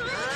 Ah!